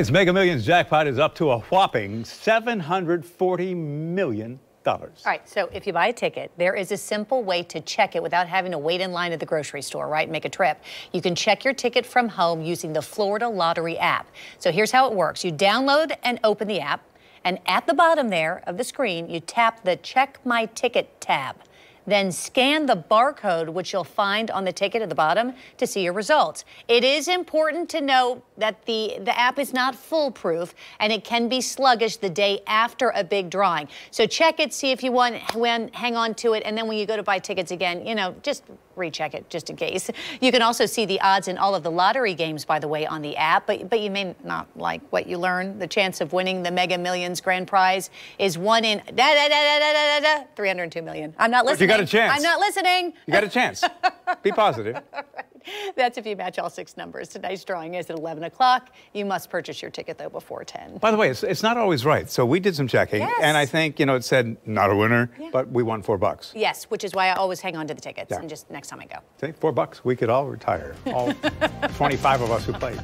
His Mega Millions jackpot is up to a whopping $740 million. All right, so if you buy a ticket, there is a simple way to check it without having to wait in line at the grocery store, right? Make a trip. You can check your ticket from home using the Florida Lottery app. So here's how it works. You download and open the app, and at the bottom there of the screen, you tap the Check My Ticket tab. Then scan the barcode, which you'll find on the ticket at the bottom, to see your results. It is important to note that the, the app is not foolproof and it can be sluggish the day after a big drawing. So check it, see if you want, when, hang on to it, and then when you go to buy tickets again, you know, just recheck it just in case. You can also see the odds in all of the lottery games, by the way, on the app, but, but you may not like what you learn. The chance of winning the Mega Millions grand prize is one in da, da, da, da, da, da, da, 302 million. I'm not listening. You got a chance. I'm not listening. You got a chance. Be positive. That's if you match all six numbers. Tonight's drawing is at 11 o'clock. You must purchase your ticket, though, before 10. By the way, it's, it's not always right. So we did some checking, yes. and I think, you know, it said not a winner, yeah. but we won four bucks. Yes, which is why I always hang on to the tickets, yeah. and just next time I go. See, four bucks, we could all retire. All 25 of us who played.